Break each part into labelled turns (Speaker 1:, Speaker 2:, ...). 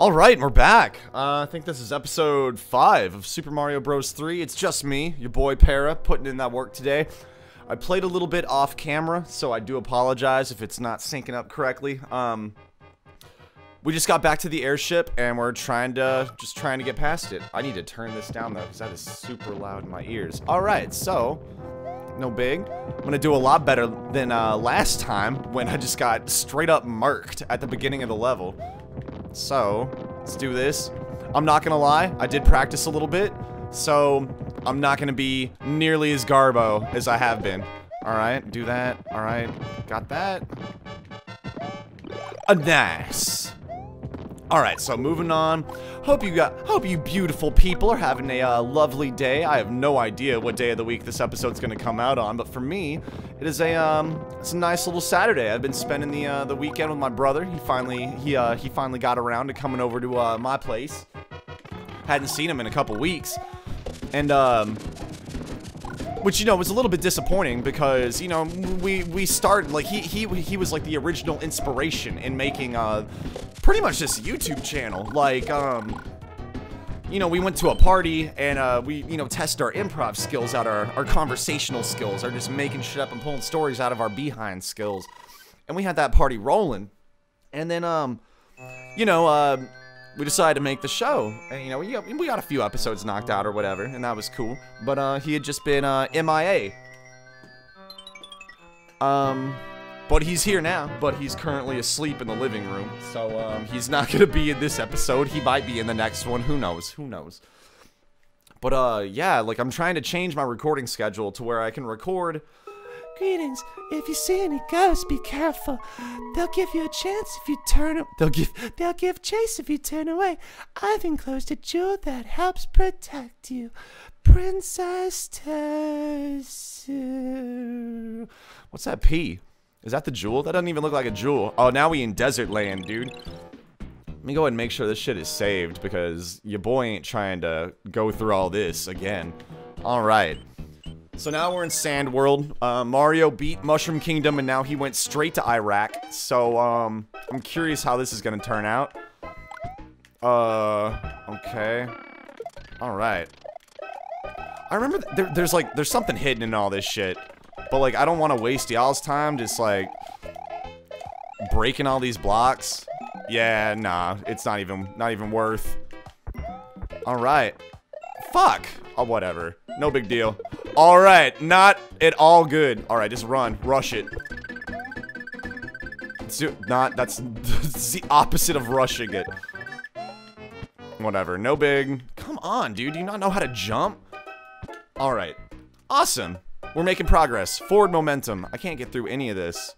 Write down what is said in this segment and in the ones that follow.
Speaker 1: Alright, we're back. Uh, I think this is episode 5 of Super Mario Bros. 3. It's just me, your boy Para, putting in that work today. I played a little bit off camera, so I do apologize if it's not syncing up correctly. Um, we just got back to the airship, and we're trying to, just trying to get past it. I need to turn this down, though, because that is super loud in my ears. Alright, so, no big. I'm gonna do a lot better than uh, last time, when I just got straight up marked at the beginning of the level. So, let's do this. I'm not gonna lie, I did practice a little bit, so I'm not gonna be nearly as garbo as I have been. Alright, do that. Alright, got that. A nice. Alright, so moving on. Hope you got, hope you beautiful people are having a uh, lovely day. I have no idea what day of the week this episode's gonna come out on, but for me, it is a, um, it's a nice little Saturday. I've been spending the, uh, the weekend with my brother. He finally, he, uh, he finally got around to coming over to, uh, my place. Hadn't seen him in a couple weeks. And, um, which you know was a little bit disappointing because you know we we started like he he he was like the original inspiration in making uh pretty much this YouTube channel like um you know we went to a party and uh we you know test our improv skills out our our conversational skills our just making shit up and pulling stories out of our behind skills and we had that party rolling and then um you know uh we decided to make the show. And, you know, we we got a few episodes knocked out or whatever, and that was cool. But, uh, he had just been, uh, MIA. Um, but he's here now, but he's currently asleep in the living room. So, um, he's not gonna be in this episode. He might be in the next one. Who knows? Who knows? But, uh, yeah, like, I'm trying to change my recording schedule to where I can record
Speaker 2: Greetings. If you see any ghosts, be careful. They'll give you a chance if you turn. They'll give. They'll give chase if you turn away. I've enclosed a jewel that helps protect you, Princess Tessu.
Speaker 1: What's that P? Is that the jewel? That doesn't even look like a jewel. Oh, now we in desert land, dude. Let me go ahead and make sure this shit is saved because your boy ain't trying to go through all this again. Alright. So now we're in Sand World. Uh, Mario beat Mushroom Kingdom and now he went straight to Iraq. So, um, I'm curious how this is gonna turn out. Uh, okay. Alright. I remember th there, there's like, there's something hidden in all this shit. But like, I don't want to waste y'all's time just like, breaking all these blocks. Yeah, nah, it's not even, not even worth. Alright. Fuck! Oh, whatever. No big deal. Alright, not at all good. Alright, just run. Rush it. It's not, that's, that's the opposite of rushing it. Whatever, no big. Come on, dude, do you not know how to jump? Alright. Awesome. We're making progress. Forward momentum. I can't get through any of this.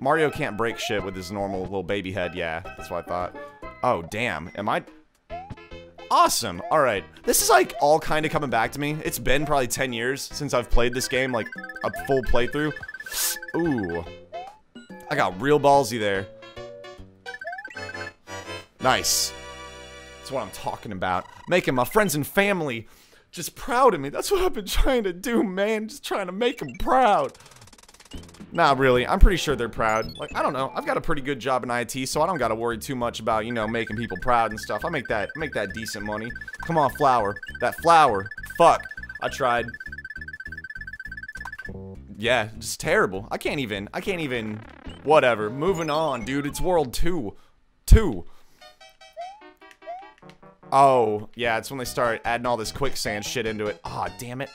Speaker 1: Mario can't break shit with his normal little baby head. Yeah, that's what I thought. Oh, damn. Am I... Awesome. All right. This is like all kind of coming back to me. It's been probably 10 years since I've played this game, like a full playthrough. Ooh. I got real ballsy there. Nice. That's what I'm talking about. Making my friends and family just proud of me. That's what I've been trying to do, man. Just trying to make them proud. Not really. I'm pretty sure they're proud. Like, I don't know. I've got a pretty good job in IT, so I don't got to worry too much about, you know, making people proud and stuff. I make that make that decent money. Come on, flower. That flower. Fuck. I tried. Yeah, just terrible. I can't even. I can't even. Whatever. Moving on, dude. It's World 2. 2. Oh, yeah, it's when they start adding all this quicksand shit into it. Ah, oh, damn it.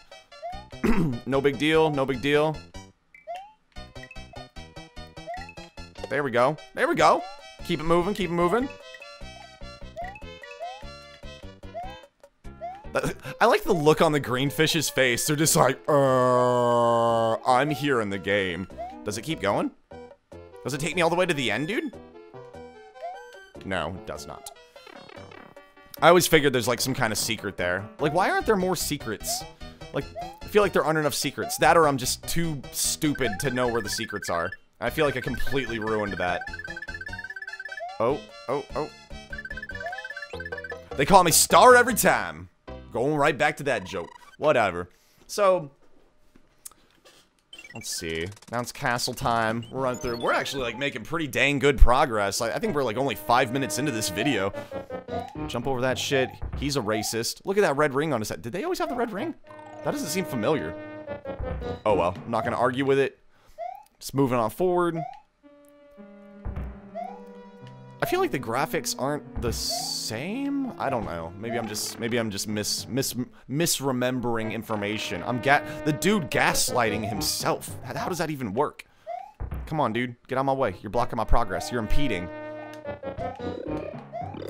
Speaker 1: no big deal. No big deal. There we go. There we go. Keep it moving, keep it moving. I like the look on the greenfish's face. They're just like, uh, I'm here in the game. Does it keep going? Does it take me all the way to the end, dude? No, it does not. I always figured there's like some kind of secret there. Like, why aren't there more secrets? Like, I feel like there aren't enough secrets. That or I'm just too stupid to know where the secrets are. I feel like I completely ruined that. Oh, oh, oh. They call me Star every time. Going right back to that joke. Whatever. So, Let's see. Now it's castle time. We're running through. We're actually like making pretty dang good progress. I, I think we're like only five minutes into this video. Jump over that shit. He's a racist. Look at that red ring on his head. Did they always have the red ring? That doesn't seem familiar. Oh well. I'm not gonna argue with it. Just moving on forward. I feel like the graphics aren't the same. I don't know. Maybe I'm just maybe I'm just mis mis misremembering information. I'm ga the dude gaslighting himself. How does that even work? Come on, dude. Get out of my way. You're blocking my progress. You're impeding.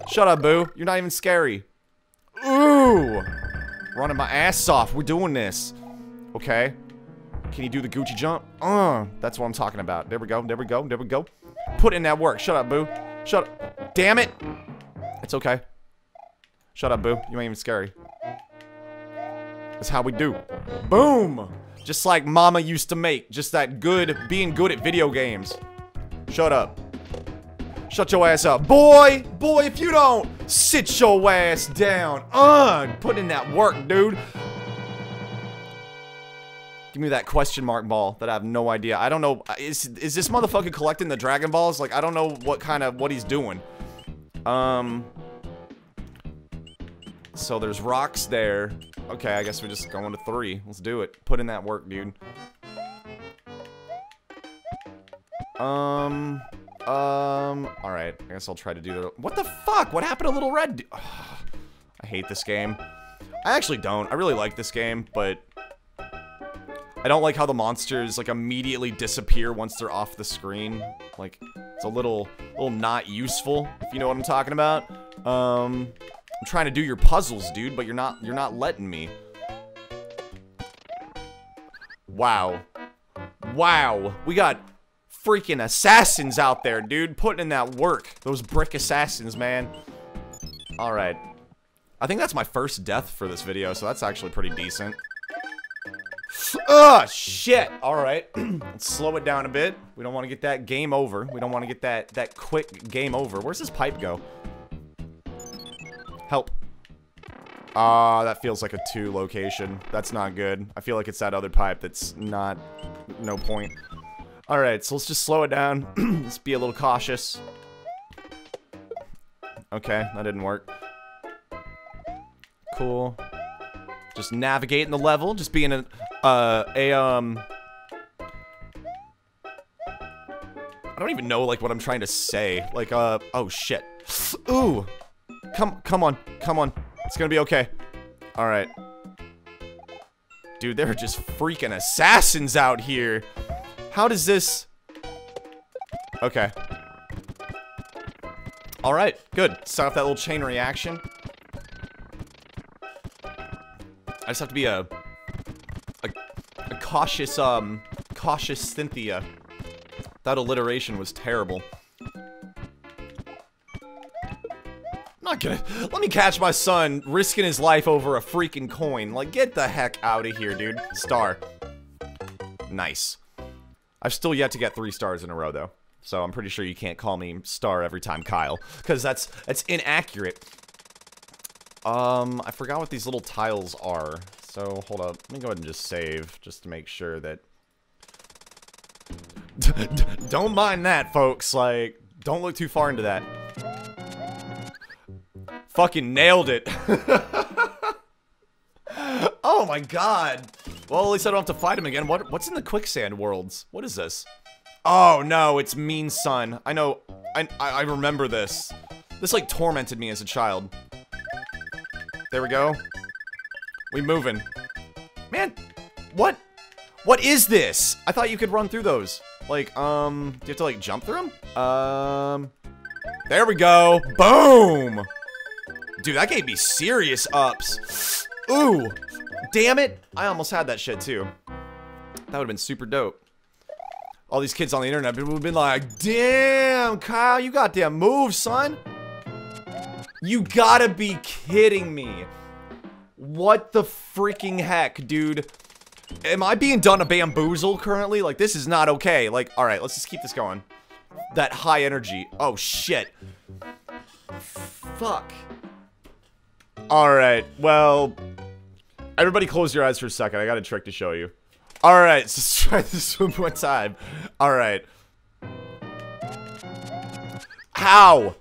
Speaker 1: Shut up, boo. You're not even scary. Ooh. Running my ass off. We're doing this. Okay. Can you do the Gucci jump? Uh, that's what I'm talking about. There we go. There we go. There we go. Put in that work. Shut up, boo. Shut up. Damn it. It's okay. Shut up, boo. You ain't even scary. That's how we do. Boom. Just like mama used to make. Just that good, being good at video games. Shut up. Shut your ass up. Boy, boy, if you don't sit your ass down. Uh, put in that work, dude. Give me that question mark ball that I have no idea. I don't know. Is, is this motherfucker collecting the Dragon Balls? Like, I don't know what kind of, what he's doing. Um. So there's rocks there. Okay, I guess we're just going to three. Let's do it. Put in that work, dude. Um. Um. Alright, I guess I'll try to do that. What the fuck? What happened to Little Red? I hate this game. I actually don't. I really like this game, but I don't like how the monsters, like, immediately disappear once they're off the screen. Like, it's a little, little not useful, if you know what I'm talking about. Um, I'm trying to do your puzzles, dude, but you're not, you're not letting me. Wow. Wow. We got freaking assassins out there, dude, putting in that work. Those brick assassins, man. Alright. I think that's my first death for this video, so that's actually pretty decent. Oh, shit. All right. Let's slow it down a bit. We don't want to get that game over. We don't want to get that, that quick game over. Where's this pipe go? Help. Ah, uh, that feels like a two location. That's not good. I feel like it's that other pipe that's not... No point. Alright, so let's just slow it down. let's be a little cautious. Okay, that didn't work. Cool. Just navigating the level, just being a, uh, a, um... I don't even know, like, what I'm trying to say. Like, uh, oh, shit. Ooh! Come, come on, come on. It's gonna be okay. Alright. Dude, they're just freaking assassins out here. How does this... Okay. Alright, good. Start off that little chain reaction. I just have to be a cautious, um, cautious Cynthia. That alliteration was terrible. not gonna- let me catch my son risking his life over a freaking coin. Like, get the heck out of here, dude. Star. Nice. I've still yet to get three stars in a row, though. So I'm pretty sure you can't call me star every time Kyle. Because that's, that's inaccurate. Um, I forgot what these little tiles are. So, hold up. Let me go ahead and just save, just to make sure that... don't mind that, folks. Like, don't look too far into that. Fucking nailed it. oh my god. Well, at least I don't have to fight him again. What? What's in the quicksand worlds? What is this? Oh no, it's Mean Sun. I know. I, I, remember this. This like tormented me as a child. There we go. We moving. Man, what? What is this? I thought you could run through those. Like, um, do you have to, like, jump through them? Um, there we go. Boom! Dude, that gave me serious ups. Ooh, damn it. I almost had that shit, too. That would've been super dope. All these kids on the internet would have been like, Damn, Kyle, you got damn moves, son. You gotta be kidding me. What the freaking heck, dude? Am I being done a bamboozle currently? Like, this is not okay. Like, alright, let's just keep this going. That high energy. Oh, shit. Fuck. Alright, well... Everybody close your eyes for a second. I got a trick to show you. All right, let's try this one more time. All right. How?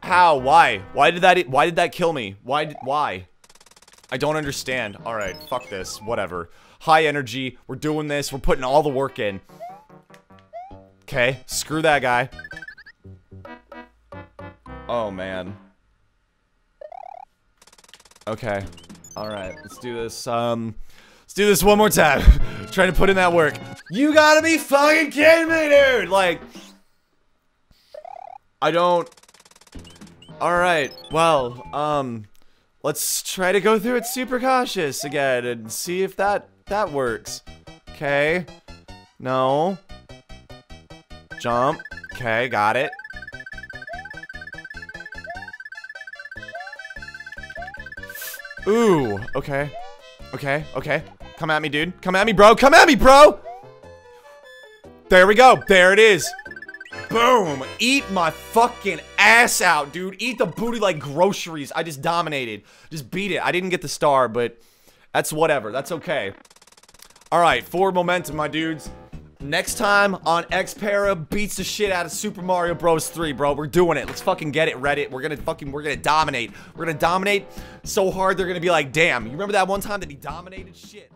Speaker 1: How? Why? Why did that? Why did that kill me? Why? Why? I don't understand. All right, fuck this. Whatever. High energy. We're doing this. We're putting all the work in. Okay, screw that guy. Oh man. Okay. All right, let's do this. Um, let's do this one more time. Trying to put in that work. You gotta be fucking kidding me, dude! Like, I don't. All right. Well, um, let's try to go through it super cautious again and see if that that works. Okay. No. Jump. Okay, got it. Ooh, okay. Okay, okay. Come at me, dude. Come at me, bro. Come at me, bro! There we go. There it is. Boom. Eat my fucking ass out, dude. Eat the booty like groceries. I just dominated. Just beat it. I didn't get the star, but that's whatever. That's okay. All right, forward momentum, my dudes. Next time on xPara beats the shit out of Super Mario Bros. 3, bro. We're doing it. Let's fucking get it, Reddit. We're gonna fucking, we're gonna dominate. We're gonna dominate so hard they're gonna be like, damn, you remember that one time that he dominated? Shit.